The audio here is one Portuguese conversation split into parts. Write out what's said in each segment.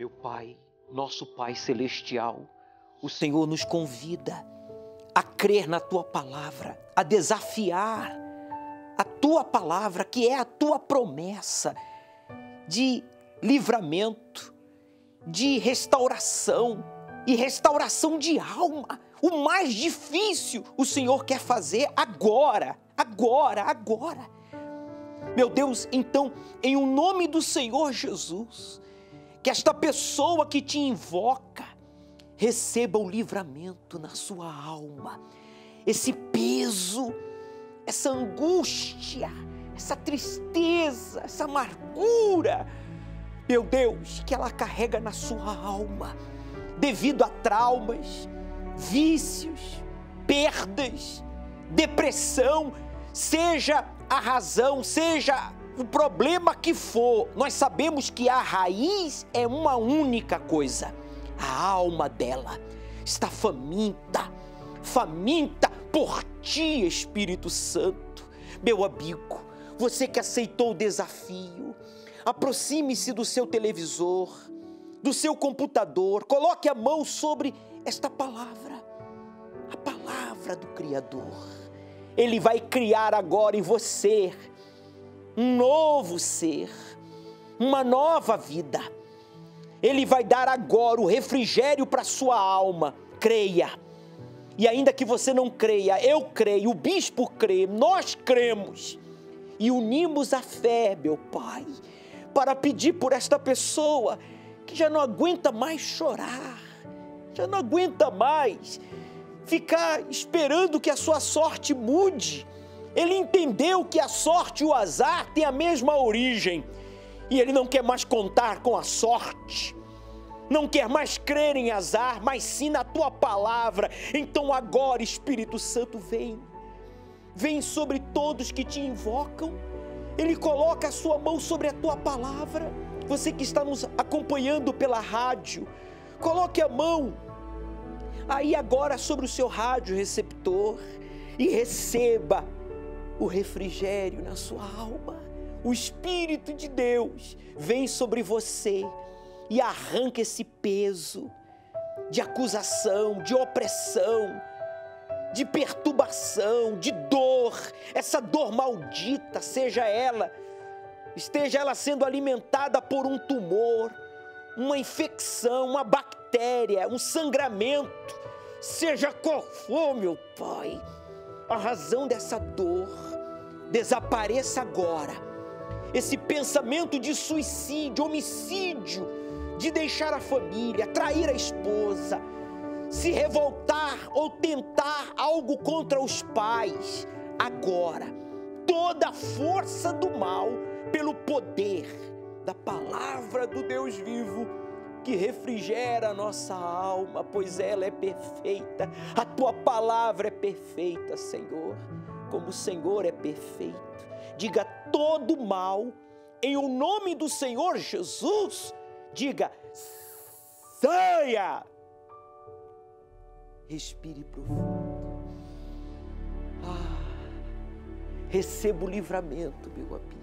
Meu Pai, nosso Pai celestial, o Senhor nos convida a crer na tua palavra, a desafiar a tua palavra, que é a tua promessa de livramento, de restauração e restauração de alma. O mais difícil o Senhor quer fazer agora, agora, agora. Meu Deus, então, em o nome do Senhor Jesus, que esta pessoa que te invoca receba o livramento na sua alma, esse peso essa angústia, essa tristeza, essa amargura, meu Deus, que ela carrega na sua alma, devido a traumas, vícios, perdas, depressão, seja a razão, seja o problema que for, nós sabemos que a raiz é uma única coisa: a alma dela está faminta, faminta por ti, Espírito Santo. Meu amigo, você que aceitou o desafio, aproxime-se do seu televisor, do seu computador, coloque a mão sobre esta palavra, a palavra do Criador. Ele vai criar agora em você um novo ser, uma nova vida. Ele vai dar agora o refrigério para sua alma. Creia e ainda que você não creia, eu creio, o bispo crê, nós cremos e unimos a fé, meu Pai, para pedir por esta pessoa que já não aguenta mais chorar, já não aguenta mais ficar esperando que a sua sorte mude. Ele entendeu que a sorte e o azar têm a mesma origem e ele não quer mais contar com a sorte não quer mais crer em azar, mas sim na tua palavra. Então agora, Espírito Santo, vem. Vem sobre todos que te invocam. Ele coloca a sua mão sobre a tua palavra. Você que está nos acompanhando pela rádio, coloque a mão aí agora sobre o seu rádio receptor e receba o refrigério na sua alma. O Espírito de Deus vem sobre você e arranca esse peso de acusação, de opressão, de perturbação, de dor, essa dor maldita, seja ela, esteja ela sendo alimentada por um tumor, uma infecção, uma bactéria, um sangramento, seja qual for, meu Pai, a razão dessa dor, desapareça agora. Esse pensamento de suicídio, homicídio, de deixar a família, trair a esposa, se revoltar ou tentar algo contra os pais. Agora, toda a força do mal, pelo poder da palavra do Deus vivo, que refrigera a nossa alma, pois ela é perfeita. A tua palavra é perfeita, Senhor, como o Senhor é perfeito. Diga todo mal em o nome do Senhor Jesus Diga: saia! Respire profundo. Ah, receba o livramento, meu amigo.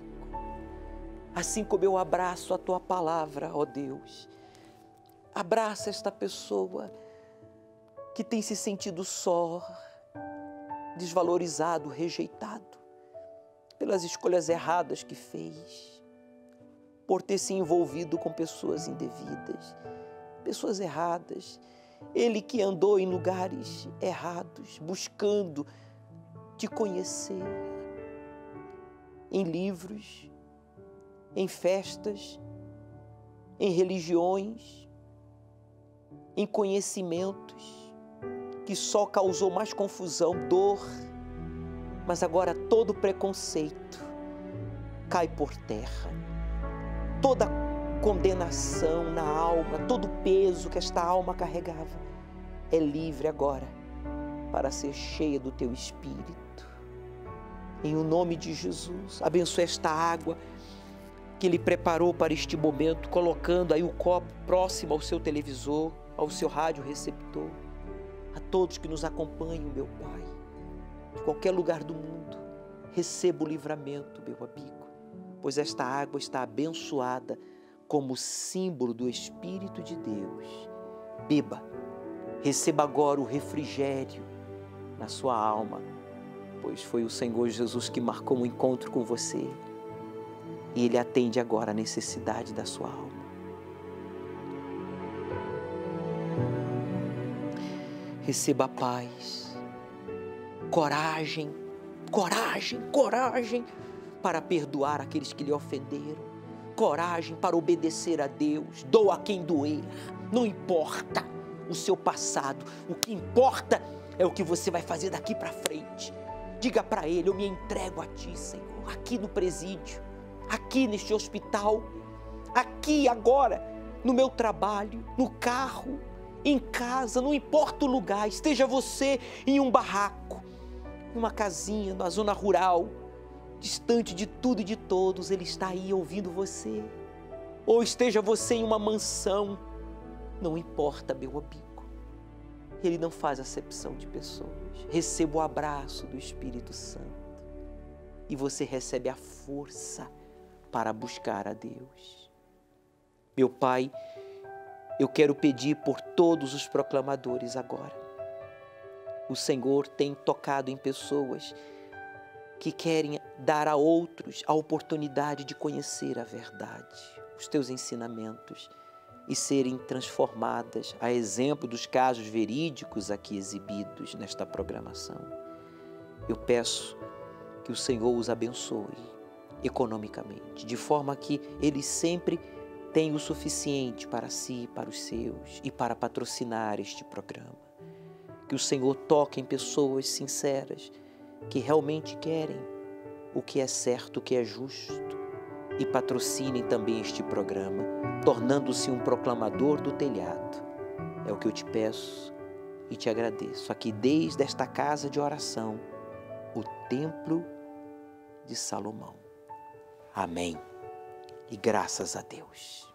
Assim como eu abraço a tua palavra, ó Deus. Abraça esta pessoa que tem se sentido só, desvalorizado, rejeitado pelas escolhas erradas que fez por ter se envolvido com pessoas indevidas, pessoas erradas. Ele que andou em lugares errados, buscando te conhecer, em livros, em festas, em religiões, em conhecimentos, que só causou mais confusão, dor, mas agora todo preconceito cai por terra toda condenação na alma, todo peso que esta alma carregava, é livre agora para ser cheia do teu espírito. Em o nome de Jesus, abençoe esta água que Ele preparou para este momento, colocando aí o copo próximo ao seu televisor, ao seu rádio receptor. A todos que nos acompanham, meu Pai, de qualquer lugar do mundo, receba o livramento, meu amigo pois esta água está abençoada como símbolo do Espírito de Deus. Beba, receba agora o refrigério na sua alma, pois foi o Senhor Jesus que marcou um encontro com você e Ele atende agora a necessidade da sua alma. Receba paz, coragem, coragem, coragem para perdoar aqueles que lhe ofenderam, coragem para obedecer a Deus, doa a quem doer, não importa o seu passado, o que importa é o que você vai fazer daqui para frente. Diga para Ele: Eu me entrego a Ti, Senhor, aqui no presídio, aqui neste hospital, aqui agora, no meu trabalho, no carro, em casa, não importa o lugar, esteja você em um barraco, numa casinha, na zona rural, distante de tudo e de todos, Ele está aí ouvindo você. Ou esteja você em uma mansão, não importa, meu amigo. Ele não faz acepção de pessoas. Receba o abraço do Espírito Santo e você recebe a força para buscar a Deus. Meu Pai, eu quero pedir por todos os proclamadores agora. O Senhor tem tocado em pessoas que querem dar a outros a oportunidade de conhecer a verdade, os teus ensinamentos e serem transformadas, a exemplo dos casos verídicos aqui exibidos nesta programação. Eu peço que o Senhor os abençoe economicamente, de forma que eles sempre tenham o suficiente para si, para os seus e para patrocinar este programa. Que o Senhor toque em pessoas sinceras que realmente querem o que é certo, o que é justo e patrocinem também este programa, tornando-se um proclamador do telhado. É o que eu te peço e te agradeço. Aqui, desde esta casa de oração, o Templo de Salomão. Amém. E graças a Deus.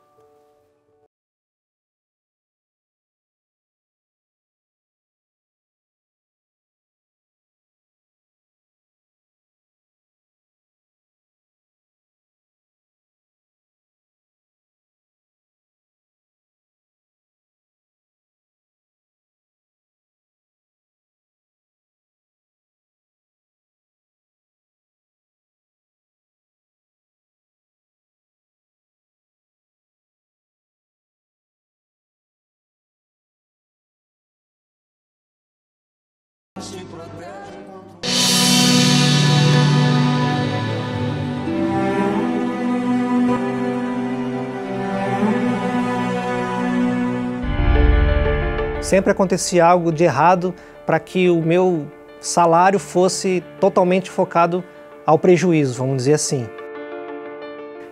Sempre acontecia algo de errado para que o meu salário fosse totalmente focado ao prejuízo, vamos dizer assim.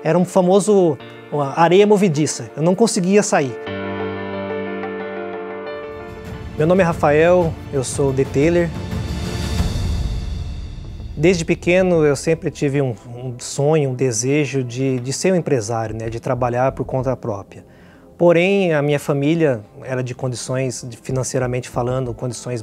Era um famoso areia movediça, eu não conseguia sair. Meu nome é Rafael, eu sou detailer. Desde pequeno eu sempre tive um, um sonho, um desejo de, de ser um empresário, né, de trabalhar por conta própria. Porém, a minha família era de condições, financeiramente falando, condições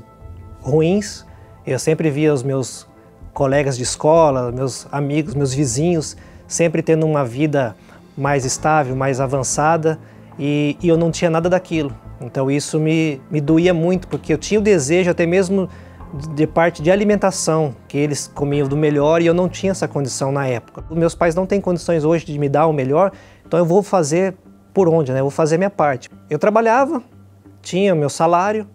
ruins. Eu sempre via os meus colegas de escola, meus amigos, meus vizinhos, sempre tendo uma vida mais estável, mais avançada, e, e eu não tinha nada daquilo. Então isso me, me doía muito, porque eu tinha o desejo até mesmo de parte de alimentação, que eles comiam do melhor e eu não tinha essa condição na época. Meus pais não têm condições hoje de me dar o melhor, então eu vou fazer por onde, né? Eu vou fazer minha parte. Eu trabalhava, tinha meu salário,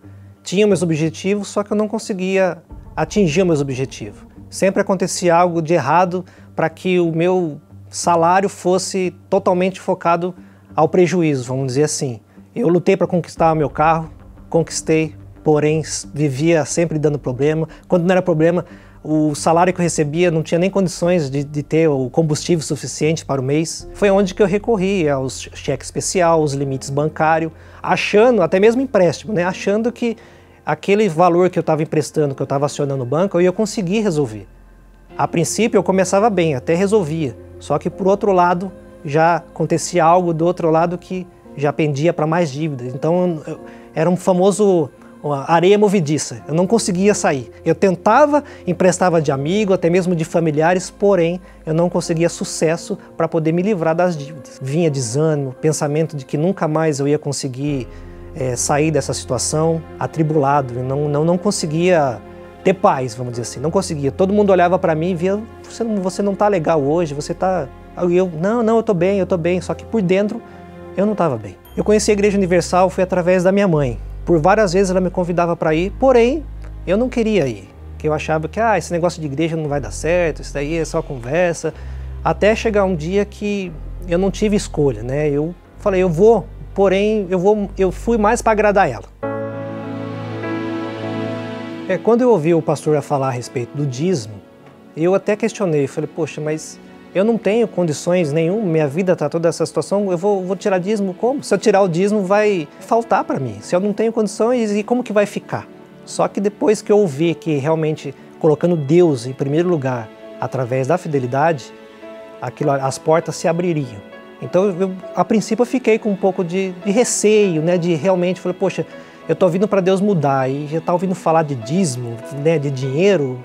tinha meus objetivos, só que eu não conseguia atingir meus objetivos. Sempre acontecia algo de errado para que o meu salário fosse totalmente focado ao prejuízo, vamos dizer assim. Eu lutei para conquistar meu carro, conquistei, porém vivia sempre dando problema. Quando não era problema, o salário que eu recebia não tinha nem condições de, de, ter o combustível suficiente para o mês. Foi onde que eu recorri aos cheques especial, os limites bancários, achando, até mesmo empréstimo, né? achando que aquele valor que eu estava emprestando, que eu estava acionando o banco, eu ia conseguir resolver. A princípio eu começava bem, até resolvia. Só que por outro lado já acontecia algo do outro lado que já pendia para mais dívidas. Então era um famoso areia movediça. Eu não conseguia sair. Eu tentava, emprestava de amigo, até mesmo de familiares, porém eu não conseguia sucesso para poder me livrar das dívidas. Vinha desânimo, pensamento de que nunca mais eu ia conseguir é, sair dessa situação, atribulado, não, não, não conseguia ter paz, vamos dizer assim, não conseguia. Todo mundo olhava para mim e via, você você não tá legal hoje, você tá... Eu, não, não, eu tô bem, eu tô bem, só que por dentro eu não estava bem. Eu conheci a Igreja Universal foi através da minha mãe. Por várias vezes ela me convidava para ir, porém eu não queria ir, que eu achava que ah, esse negócio de igreja não vai dar certo, isso daí é só conversa. Até chegar um dia que eu não tive escolha, né? Eu falei, eu vou, porém eu vou, eu fui mais para agradar ela. É, quando eu ouvi o pastor falar a respeito do dízimo, eu até questionei, falei, poxa, mas eu não tenho condições nenhuma, minha vida está toda essa situação, eu vou, vou, tirar dízimo como? Se eu tirar o dízimo vai faltar para mim, se eu não tenho condições e como que vai ficar? Só que depois que eu ouvi que realmente colocando Deus em primeiro lugar, através da fidelidade, aquilo, as portas se abririam. Então, eu, a princípio, eu fiquei com um pouco de, de receio, né, de realmente, falei, poxa, eu estou vindo para Deus mudar e já está ouvindo falar de dízimo, né, de dinheiro.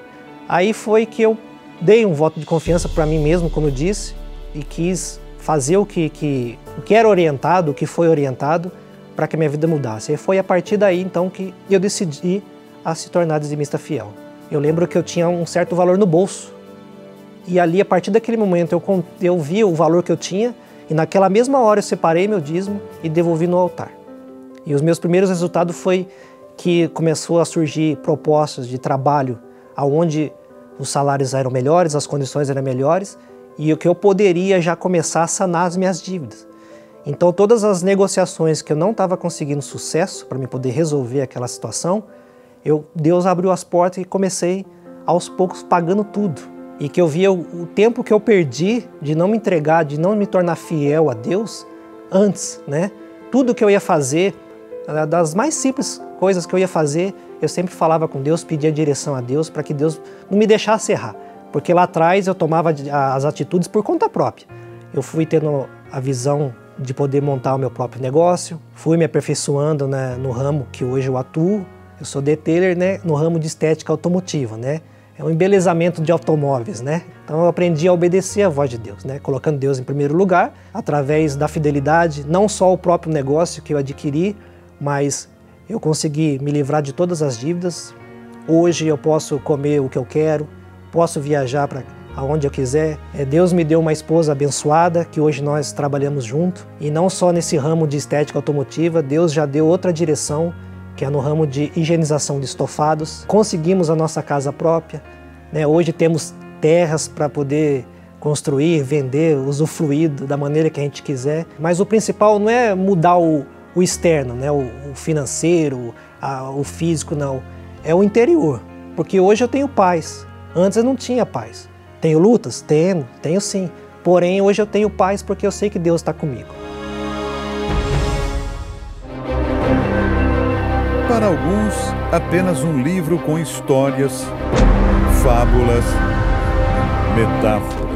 Aí foi que eu dei um voto de confiança para mim mesmo, como eu disse, e quis fazer o que, que, o que era orientado, o que foi orientado, para que a minha vida mudasse. E foi a partir daí, então, que eu decidi a se tornar dizimista fiel. Eu lembro que eu tinha um certo valor no bolso. E ali, a partir daquele momento, eu, eu vi o valor que eu tinha e naquela mesma hora eu separei meu dízimo e devolvi no altar. E os meus primeiros resultados foi que começou a surgir propostas de trabalho aonde os salários eram melhores, as condições eram melhores e o que eu poderia já começar a sanar as minhas dívidas. Então, todas as negociações que eu não estava conseguindo sucesso para me poder resolver aquela situação, eu, Deus abriu as portas e comecei aos poucos pagando tudo. E que eu via o, o tempo que eu perdi de não me entregar, de não me tornar fiel a Deus antes, né? Tudo que eu ia fazer, das mais simples coisas que eu ia fazer, eu sempre falava com Deus, pedia direção a Deus para que Deus não me deixasse errar. Porque lá atrás eu tomava as atitudes por conta própria. Eu fui tendo a visão de poder montar o meu próprio negócio, fui me aperfeiçoando né, no ramo que hoje eu atuo. Eu sou detailer né, no ramo de estética automotiva, né? É um embelezamento de automóveis, né? Então eu aprendi a obedecer à voz de Deus, né? Colocando Deus em primeiro lugar, através da fidelidade, não só o próprio negócio que eu adquiri, mas eu consegui me livrar de todas as dívidas. Hoje eu posso comer o que eu quero, posso viajar para aonde eu quiser. É, Deus me deu uma esposa abençoada, que hoje nós trabalhamos junto. E não só nesse ramo de estética automotiva, Deus já deu outra direção, que é no ramo de higienização de estofados. Conseguimos a nossa casa própria. Né? Hoje temos terras para poder construir, vender, usufruir da maneira que a gente quiser. Mas o principal não é mudar o, o externo, né? o, o financeiro, a, o físico, não. É o interior. Porque hoje eu tenho paz. Antes eu não tinha paz. Tenho lutas? Tenho, tenho sim. Porém, hoje eu tenho paz porque eu sei que Deus está comigo. Para alguns, apenas um livro com histórias, fábulas, metáforas.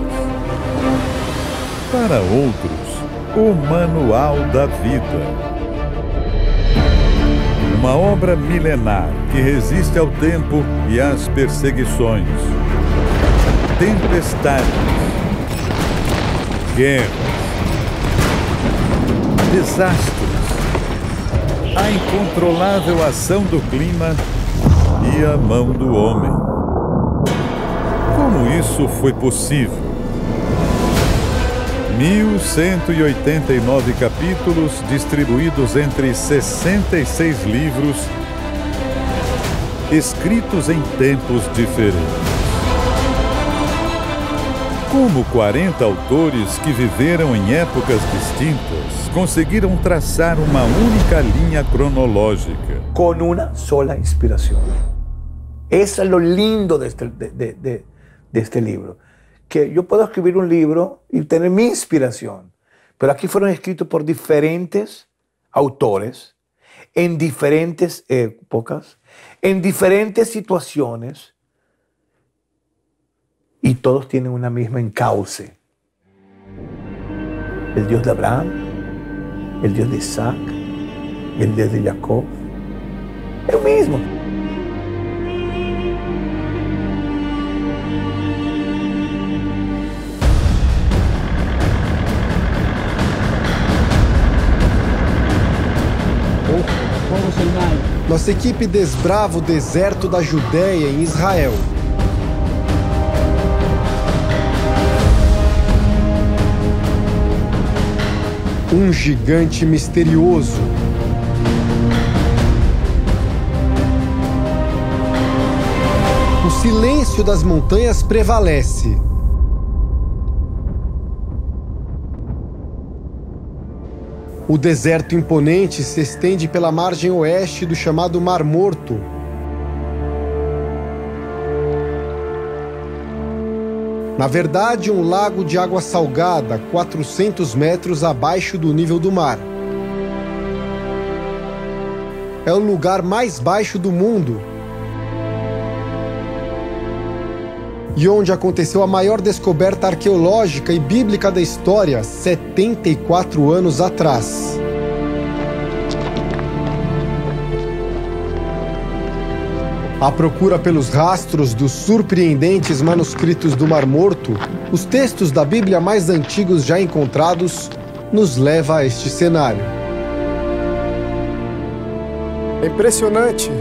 Para outros, o Manual da Vida uma obra milenar que resiste ao tempo e às perseguições. Tempestades, guerras, desastres, a incontrolável ação do clima e a mão do homem. Como isso foi possível? 1.189 capítulos distribuídos entre 66 livros, escritos em tempos diferentes. Como 40 autores que viveram em épocas distintas conseguiram traçar uma única linha cronológica? Com uma sola inspiração. Isso é o lindo deste, de, de, de, deste livro que yo puedo escribir un libro y tener mi inspiración, pero aquí fueron escritos por diferentes autores, en diferentes épocas, en diferentes situaciones, y todos tienen una misma encauce. El Dios de Abraham, el Dios de Isaac, el Dios de Jacob, É o Nossa equipe desbrava o deserto da Judéia em Israel. Um gigante misterioso. O silêncio das montanhas prevalece. O deserto imponente se estende pela margem oeste do chamado Mar Morto. Na verdade, um lago de água salgada, 400 metros abaixo do nível do mar. É o lugar mais baixo do mundo e onde aconteceu a maior descoberta arqueológica e bíblica da história 74 anos atrás. À procura pelos rastros dos surpreendentes manuscritos do Mar Morto, os textos da Bíblia mais antigos já encontrados nos leva a este cenário. É impressionante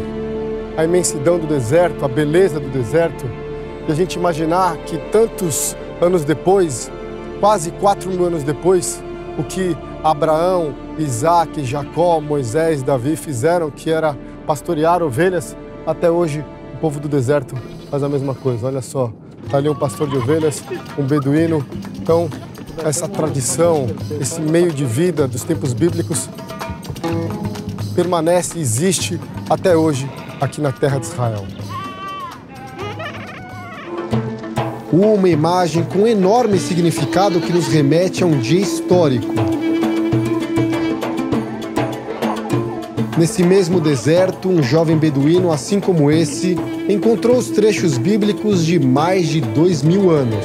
a imensidão do deserto, a beleza do deserto e a gente imaginar que tantos anos depois, quase quatro mil anos depois, o que Abraão, Isaac, Jacó, Moisés, Davi fizeram, que era pastorear ovelhas, até hoje o povo do deserto faz a mesma coisa. Olha só, está ali um pastor de ovelhas, um beduíno. Então, essa tradição, esse meio de vida dos tempos bíblicos permanece, existe até hoje aqui na terra de Israel. Uma imagem com enorme significado que nos remete a um dia histórico. Nesse mesmo deserto, um jovem beduíno, assim como esse, encontrou os trechos bíblicos de mais de dois mil anos.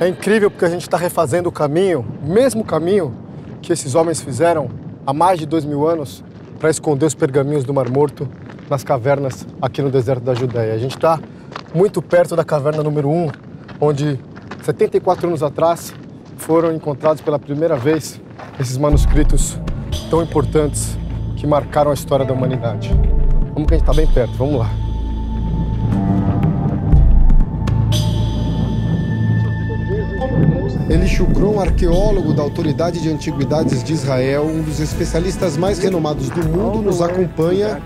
É incrível porque a gente está refazendo o caminho, o mesmo caminho que esses homens fizeram há mais de dois mil anos para esconder os pergaminhos do Mar Morto nas cavernas aqui no deserto da Judéia. A gente está muito perto da caverna número 1, onde 74 anos atrás foram encontrados pela primeira vez esses manuscritos tão importantes que marcaram a história da humanidade. Vamos que a gente está bem perto, vamos lá. Eli Shukron, arqueólogo da Autoridade de Antiguidades de Israel, um dos especialistas mais renomados do mundo, nos acompanha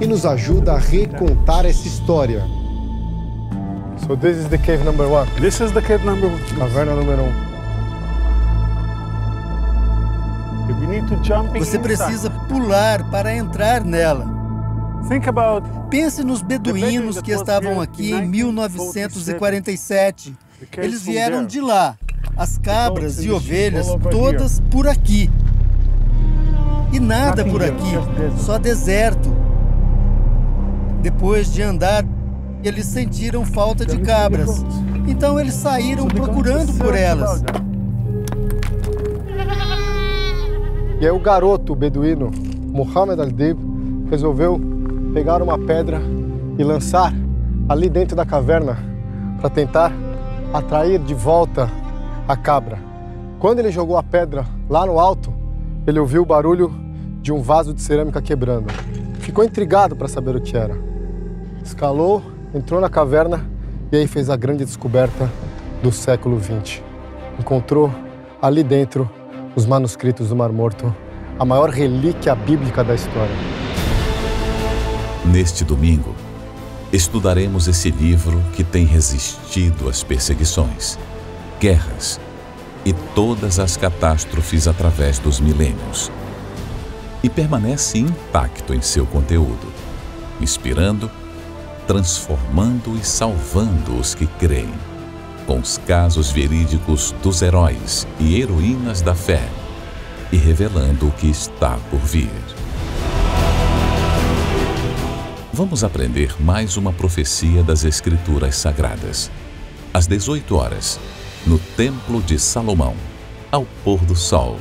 e nos ajuda a recontar essa história. So this is the cave number one. This is the cave number one. Caverna número um. We need to jump Você precisa pular para entrar nela. Think about Pense nos beduínos que estavam aqui em 1947. Eles vieram de lá. As cabras e ovelhas todas por aqui. E nada por aqui, só deserto. Depois de andar eles sentiram falta de cabras. Então eles saíram procurando por elas. E aí o garoto beduíno, Muhammad al-Dib, resolveu pegar uma pedra e lançar ali dentro da caverna para tentar atrair de volta a cabra. Quando ele jogou a pedra lá no alto, ele ouviu o barulho de um vaso de cerâmica quebrando. Ficou intrigado para saber o que era. Escalou entrou na caverna e aí fez a grande descoberta do século XX. Encontrou ali dentro os manuscritos do Mar Morto, a maior relíquia bíblica da história. Neste domingo, estudaremos esse livro que tem resistido às perseguições, guerras e todas as catástrofes através dos milênios. E permanece intacto em seu conteúdo, inspirando transformando e salvando os que creem, com os casos verídicos dos heróis e heroínas da fé e revelando o que está por vir. Vamos aprender mais uma profecia das Escrituras Sagradas. Às 18 horas, no Templo de Salomão, ao pôr do sol,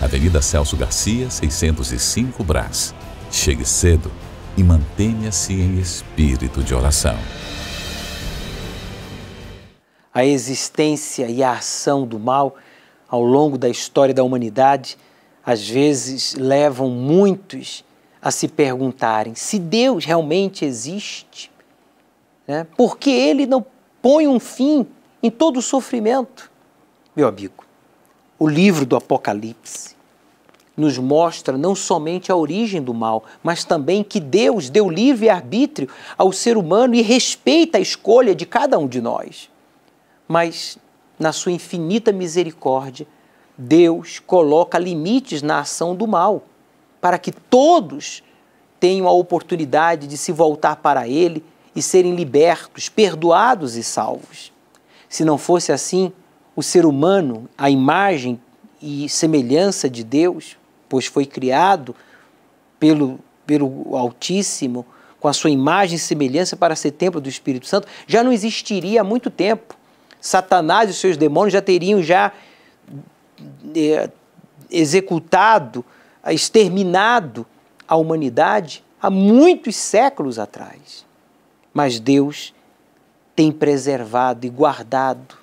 Avenida Celso Garcia, 605 Brás. Chegue cedo e mantenha-se em espírito de oração. A existência e a ação do mal ao longo da história da humanidade às vezes levam muitos a se perguntarem se Deus realmente existe, né? porque Ele não põe um fim em todo o sofrimento. Meu amigo, o livro do Apocalipse nos mostra não somente a origem do mal, mas também que Deus deu livre arbítrio ao ser humano e respeita a escolha de cada um de nós. Mas, na sua infinita misericórdia, Deus coloca limites na ação do mal, para que todos tenham a oportunidade de se voltar para Ele e serem libertos, perdoados e salvos. Se não fosse assim, o ser humano, a imagem e semelhança de Deus, pois foi criado pelo, pelo Altíssimo, com a sua imagem e semelhança para ser templo do Espírito Santo, já não existiria há muito tempo. Satanás e os seus demônios já teriam já é, executado, exterminado a humanidade há muitos séculos atrás. Mas Deus tem preservado e guardado,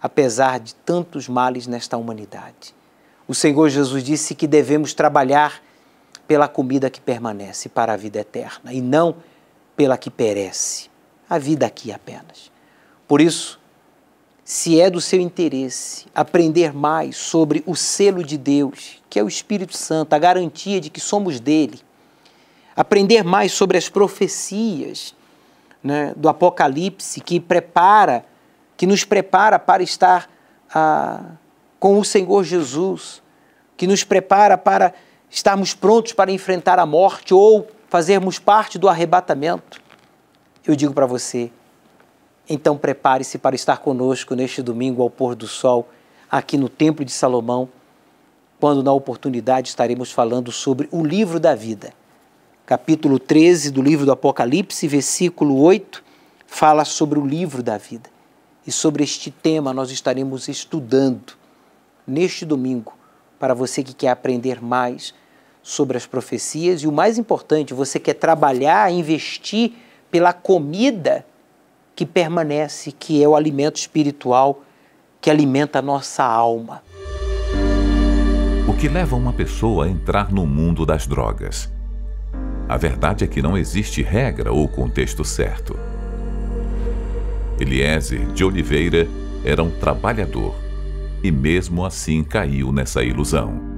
apesar de tantos males nesta humanidade. O Senhor Jesus disse que devemos trabalhar pela comida que permanece para a vida eterna e não pela que perece, a vida aqui apenas. Por isso, se é do seu interesse aprender mais sobre o selo de Deus, que é o Espírito Santo, a garantia de que somos dele, aprender mais sobre as profecias né, do Apocalipse que prepara, que nos prepara para estar ah, com o Senhor Jesus, que nos prepara para estarmos prontos para enfrentar a morte ou fazermos parte do arrebatamento. Eu digo para você, então prepare-se para estar conosco neste domingo ao pôr do sol, aqui no Templo de Salomão, quando na oportunidade estaremos falando sobre o livro da vida. Capítulo 13 do livro do Apocalipse, versículo 8, fala sobre o livro da vida. E sobre este tema nós estaremos estudando neste domingo, para você que quer aprender mais sobre as profecias e o mais importante, você quer trabalhar, investir pela comida que permanece, que é o alimento espiritual que alimenta a nossa alma. O que leva uma pessoa a entrar no mundo das drogas? A verdade é que não existe regra ou contexto certo. Eliezer de Oliveira era um trabalhador e mesmo assim caiu nessa ilusão.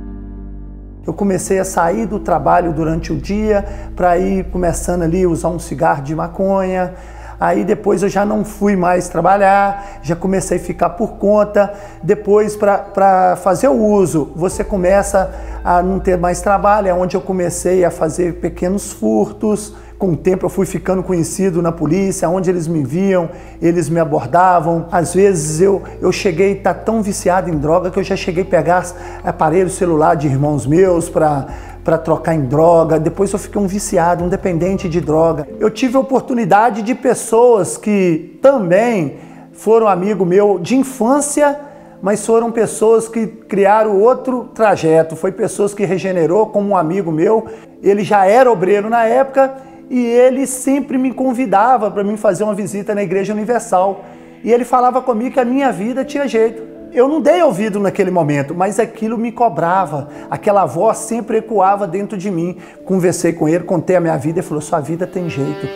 Eu comecei a sair do trabalho durante o dia para ir começando ali a usar um cigarro de maconha. Aí depois eu já não fui mais trabalhar, já comecei a ficar por conta. Depois, para fazer o uso, você começa a não ter mais trabalho, é onde eu comecei a fazer pequenos furtos com o tempo eu fui ficando conhecido na polícia, onde eles me viam, eles me abordavam. Às vezes eu, eu cheguei a estar tão viciado em droga que eu já cheguei a pegar aparelho celular de irmãos meus para para trocar em droga. Depois eu fiquei um viciado, um dependente de droga. Eu tive a oportunidade de pessoas que também foram amigo meu de infância, mas foram pessoas que criaram outro trajeto. Foi pessoas que regenerou como um amigo meu. Ele já era obreiro na época e ele sempre me convidava para mim fazer uma visita na Igreja Universal. E ele falava comigo que a minha vida tinha jeito. Eu não dei ouvido naquele momento, mas aquilo me cobrava. Aquela voz sempre ecoava dentro de mim. Conversei com ele, contei a minha vida e falou: "Sua vida tem jeito".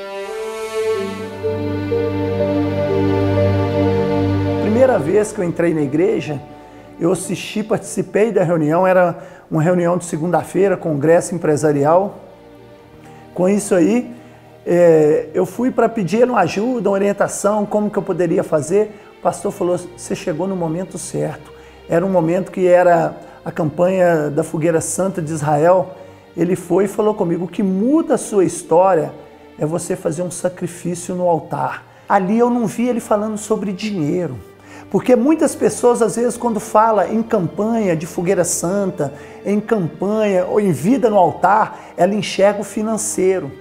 Primeira vez que eu entrei na igreja, eu assisti, participei da reunião, era uma reunião de segunda-feira, congresso empresarial. Com isso aí, é, eu fui para pedir uma ajuda, uma orientação, como que eu poderia fazer. O pastor falou: você chegou no momento certo. Era um momento que era a campanha da Fogueira Santa de Israel. Ele foi e falou comigo: o que muda a sua história é você fazer um sacrifício no altar. Ali eu não vi ele falando sobre dinheiro. Porque muitas pessoas, às vezes, quando fala em campanha de fogueira santa, em campanha ou em vida no altar, ela enxerga o financeiro.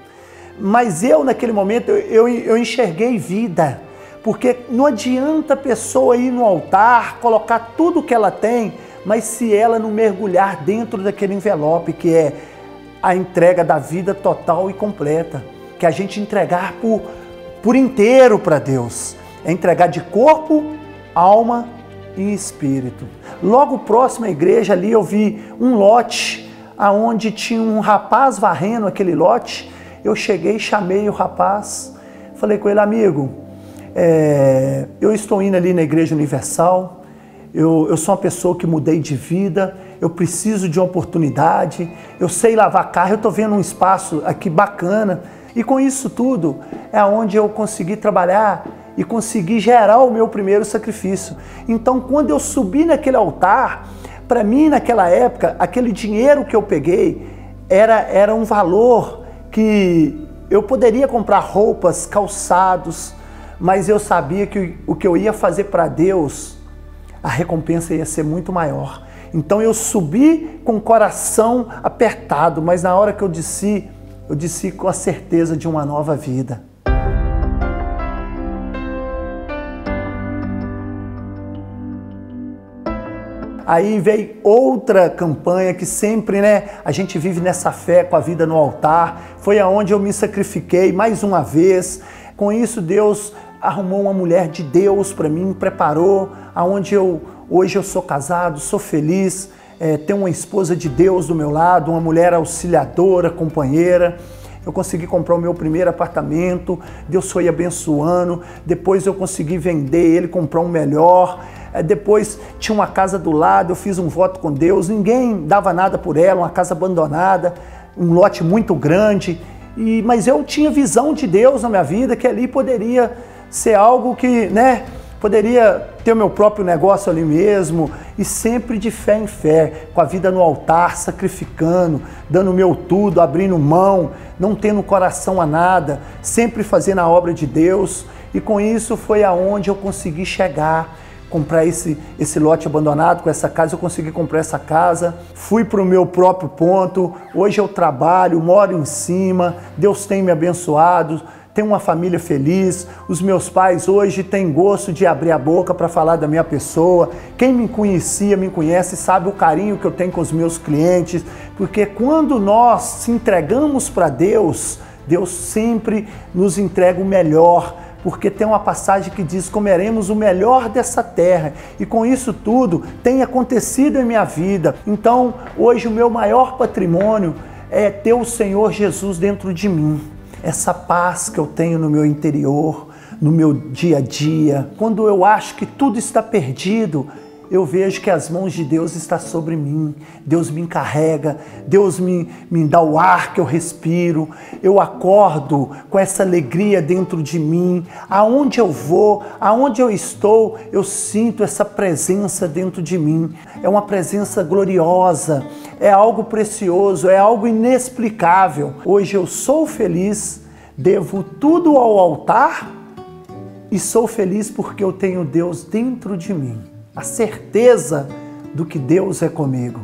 Mas eu, naquele momento, eu, eu enxerguei vida. Porque não adianta a pessoa ir no altar, colocar tudo que ela tem, mas se ela não mergulhar dentro daquele envelope que é a entrega da vida total e completa, que a gente entregar por, por inteiro para Deus, é entregar de corpo, alma e espírito. Logo próximo à igreja ali eu vi um lote aonde tinha um rapaz varrendo aquele lote. Eu cheguei, chamei o rapaz, falei com ele, amigo, é, eu estou indo ali na Igreja Universal, eu, eu sou uma pessoa que mudei de vida, eu preciso de uma oportunidade, eu sei lavar carro, eu estou vendo um espaço aqui bacana. E com isso tudo é onde eu consegui trabalhar e consegui gerar o meu primeiro sacrifício. Então, quando eu subi naquele altar, para mim naquela época, aquele dinheiro que eu peguei era, era um valor que eu poderia comprar roupas, calçados, mas eu sabia que o que eu ia fazer para Deus, a recompensa ia ser muito maior. Então eu subi com o coração apertado, mas na hora que eu desci, eu desci com a certeza de uma nova vida. Aí veio outra campanha que sempre, né, a gente vive nessa fé com a vida no altar. Foi aonde eu me sacrifiquei mais uma vez. Com isso Deus arrumou uma mulher de Deus para mim, preparou, aonde eu hoje eu sou casado, sou feliz, é, tenho uma esposa de Deus do meu lado, uma mulher auxiliadora, companheira. Eu consegui comprar o meu primeiro apartamento, Deus foi abençoando. Depois eu consegui vender ele, comprar um melhor. É, depois tinha uma casa do lado, eu fiz um voto com Deus. Ninguém dava nada por ela, uma casa abandonada, um lote muito grande. E, mas eu tinha visão de Deus na minha vida que ali poderia ser algo que, né, poderia ter o meu próprio negócio ali mesmo e sempre de fé em fé, com a vida no altar, sacrificando, dando o meu tudo, abrindo mão, não tendo coração a nada, sempre fazendo a obra de Deus. E com isso foi aonde eu consegui chegar comprar esse, esse lote abandonado com essa casa, eu consegui comprar essa casa, fui para o meu próprio ponto, hoje eu trabalho, moro em cima, Deus tem me abençoado, tenho uma família feliz, os meus pais hoje têm gosto de abrir a boca para falar da minha pessoa. Quem me conhecia, me conhece, sabe o carinho que eu tenho com os meus clientes, porque quando nós se entregamos para Deus, Deus sempre nos entrega o melhor porque tem uma passagem que diz: comeremos o melhor dessa terra. E com isso tudo tem acontecido em minha vida. Então, hoje, o meu maior patrimônio é ter o Senhor Jesus dentro de mim essa paz que eu tenho no meu interior, no meu dia a dia. Quando eu acho que tudo está perdido, eu vejo que as mãos de Deus estão sobre mim, Deus me encarrega, Deus me, me dá o ar que eu respiro, eu acordo com essa alegria dentro de mim, aonde eu vou, aonde eu estou, eu sinto essa presença dentro de mim, é uma presença gloriosa, é algo precioso, é algo inexplicável. Hoje eu sou feliz, devo tudo ao altar e sou feliz porque eu tenho Deus dentro de mim a certeza do que Deus é comigo.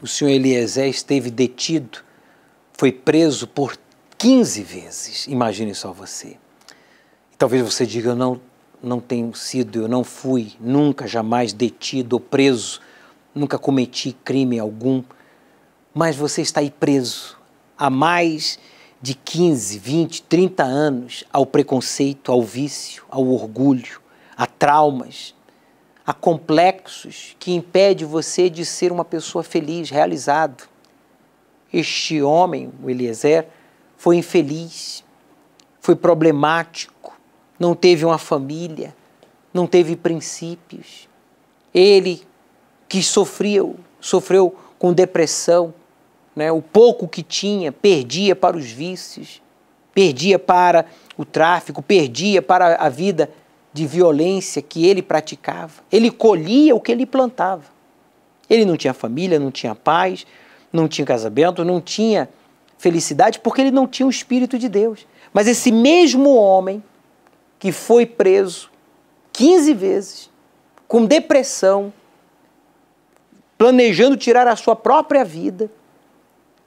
O senhor Eliezer esteve detido, foi preso por 15 vezes. Imagine só você. Talvez você diga, eu não, não tenho sido, eu não fui nunca, jamais detido ou preso, nunca cometi crime algum, mas você está aí preso há mais de 15, 20, 30 anos ao preconceito, ao vício, ao orgulho, a traumas, a complexos que impede você de ser uma pessoa feliz, realizado. Este homem, o Eliezer, foi infeliz, foi problemático, não teve uma família, não teve princípios. Ele que sofreu, sofreu com depressão, né? o pouco que tinha, perdia para os vícios, perdia para o tráfico, perdia para a vida de violência que ele praticava. Ele colhia o que ele plantava. Ele não tinha família, não tinha paz, não tinha casamento, não tinha felicidade, porque ele não tinha o Espírito de Deus. Mas esse mesmo homem que foi preso 15 vezes, com depressão, planejando tirar a sua própria vida,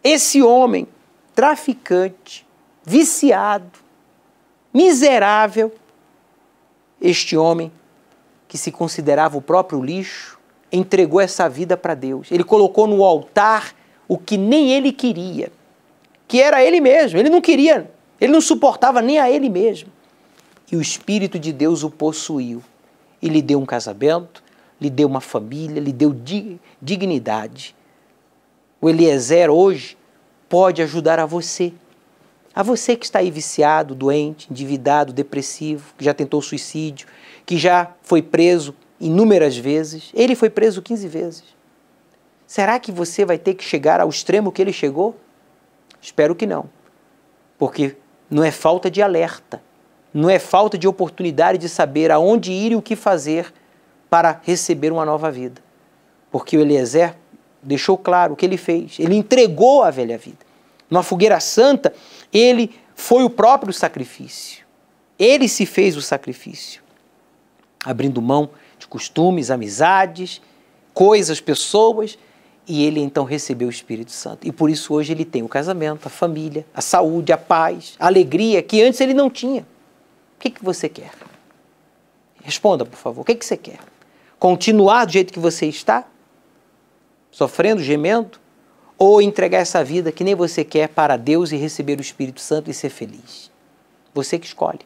esse homem, traficante, viciado, miserável, este homem que se considerava o próprio lixo, entregou essa vida para Deus. Ele colocou no altar o que nem ele queria, que era ele mesmo. Ele não queria, ele não suportava nem a ele mesmo. E o Espírito de Deus o possuiu e lhe deu um casamento, lhe deu uma família, lhe deu dignidade. O Eliezer hoje pode ajudar a você. A você que está aí viciado, doente, endividado, depressivo, que já tentou suicídio, que já foi preso inúmeras vezes. Ele foi preso 15 vezes. Será que você vai ter que chegar ao extremo que ele chegou? Espero que não. Porque não é falta de alerta, não é falta de oportunidade de saber aonde ir e o que fazer para receber uma nova vida. Porque o Eliezer deixou claro o que ele fez. Ele entregou a velha vida. Numa fogueira santa, ele foi o próprio sacrifício. Ele se fez o sacrifício, abrindo mão de costumes, amizades, coisas, pessoas, e ele então recebeu o Espírito Santo. E por isso hoje ele tem o casamento, a família, a saúde, a paz, a alegria que antes ele não tinha. O que, que você quer? Responda, por favor. O que, que você quer? Continuar do jeito que você está? Sofrendo, gemendo? ou entregar essa vida que nem você quer para Deus e receber o Espírito Santo e ser feliz. Você que escolhe.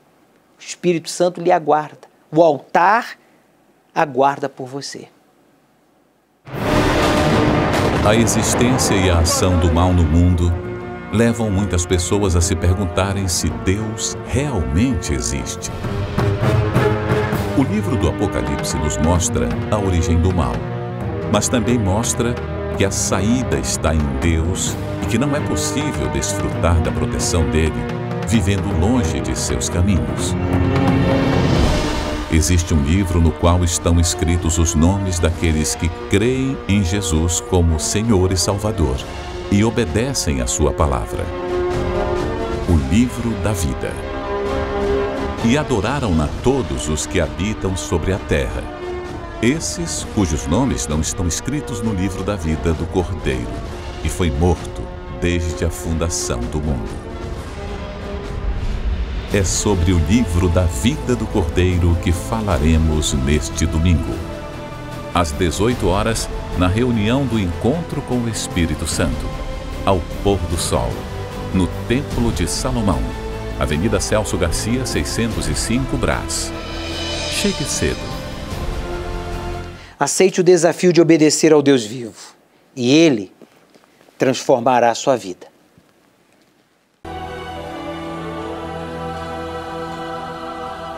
O Espírito Santo lhe aguarda. O altar aguarda por você. A existência e a ação do mal no mundo levam muitas pessoas a se perguntarem se Deus realmente existe. O livro do Apocalipse nos mostra a origem do mal, mas também mostra que a saída está em Deus e que não é possível desfrutar da proteção dele vivendo longe de seus caminhos. Existe um livro no qual estão escritos os nomes daqueles que creem em Jesus como Senhor e Salvador e obedecem à Sua palavra. O livro da vida. E adoraram-na todos os que habitam sobre a terra esses cujos nomes não estão escritos no livro da vida do Cordeiro, que foi morto desde a fundação do mundo. É sobre o livro da vida do Cordeiro que falaremos neste domingo. Às 18 horas, na reunião do encontro com o Espírito Santo, ao pôr do sol, no Templo de Salomão, Avenida Celso Garcia, 605 Brás. Chegue cedo Aceite o desafio de obedecer ao Deus vivo e Ele transformará a sua vida.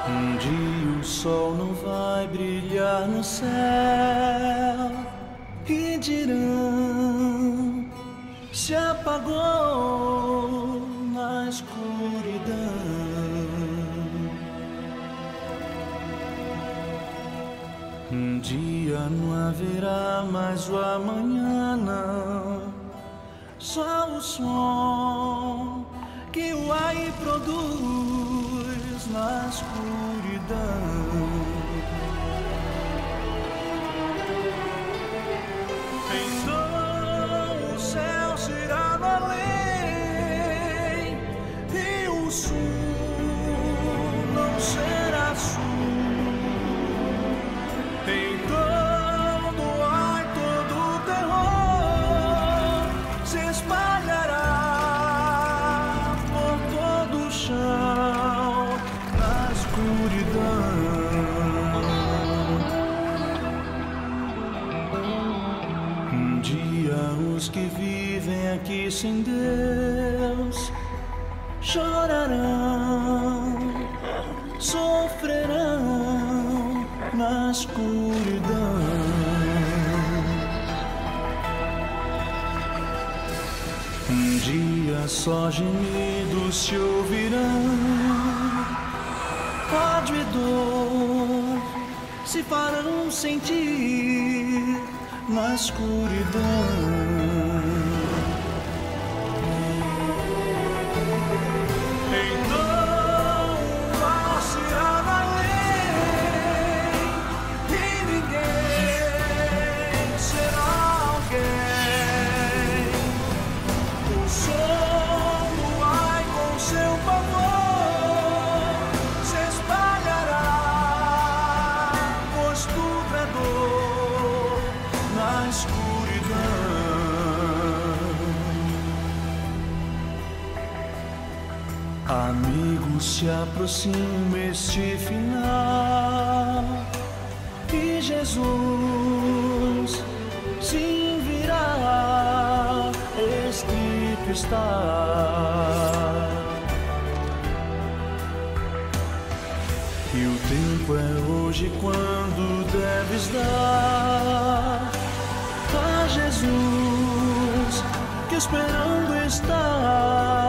Um dia o sol não vai brilhar no céu e dirão se apagou Um dia não haverá mais o amanhã, não. Só o som que o ar produz na escuridão. Sem Deus chorarão, sofrerão na escuridão. Um dia só gemidos se ouvirão, ódio e dor se farão sentir na escuridão. Amigo, se aproxima este final e Jesus sim virá, escrito está. E o tempo é hoje quando deves dar a Jesus que esperando está